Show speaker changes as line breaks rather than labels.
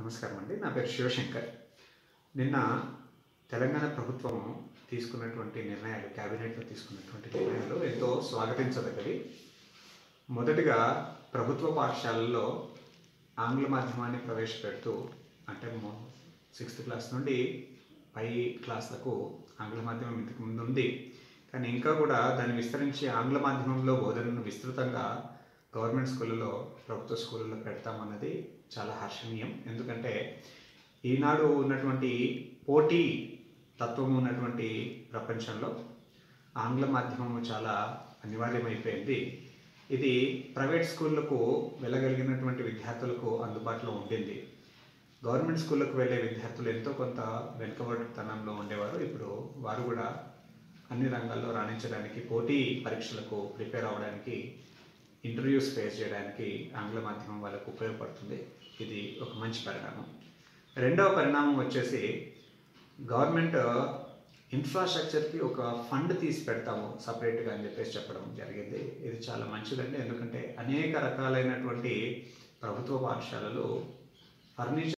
నమస్కారం అండి. నా పేరు శివశంకర్. నిన్న తెలంగాణ ప్రభుత్వం తీసుకున్నటువంటి నిర్ణయాలు క్యాబినెట్లో తీసుకున్నటువంటి నిర్ణయాలు ఎంతో స్వాగతించదగ్గవి. మొదటిగా ప్రభుత్వ పాఠశాలల్లో ఆంగ్ల మాధ్యమాన్ని ప్రవేశపెడుతూ అంటే సిక్స్త్ క్లాస్ నుండి పై క్లాస్లకు ఆంగ్ల మాధ్యమం ఇంతకు ముందు ఉంది కానీ ఇంకా కూడా దాన్ని విస్తరించి ఆంగ్ల మాధ్యమంలో బోధనను విస్తృతంగా గవర్నమెంట్ స్కూళ్ళలో ప్రభుత్వ స్కూళ్ళలో పెడతామన్నది చాలా హర్షణీయం. ఎందుకంటే ఈనాడు ఉన్నటువంటి పోటీ తత్వం ఉన్నటువంటి ప్రపంచంలో ఆంగ్ల మాధ్యమం చాలా అనివార్యమైపోయింది. ఇది ప్రైవేట్ స్కూళ్ళకు వెళ్ళగలిగినటువంటి విద్యార్థులకు అందుబాటులో ఉండింది. గవర్నమెంట్ స్కూళ్ళకు వెళ్ళే విద్యార్థులు ఎంతో కొంత వెనుకబడితనంలో ఉండేవారు. ఇప్పుడు వారు కూడా అన్ని రంగాల్లో రాణించడానికి పోటీ పరీక్షలకు ప్రిపేర్ అవ్వడానికి ఇంటర్వ్యూస్ ఫేస్ చేయడానికి ఆంగ్ల మాధ్యమం వాళ్ళకు ఉపయోగపడుతుంది. ఇది ఒక మంచి పరిణామం. రెండవ పరిణామం వచ్చేసి గవర్నమెంట్ ఇన్ఫ్రాస్ట్రక్చర్కి ఒక ఫండ్ తీసి పెడతాము సపరేట్గా అని చెప్పేసి చెప్పడం జరిగింది. ఇది చాలా మంచిదండి. ఎందుకంటే అనేక రకాలైనటువంటి ప్రభుత్వ పాఠశాలలు ఫర్నిచర్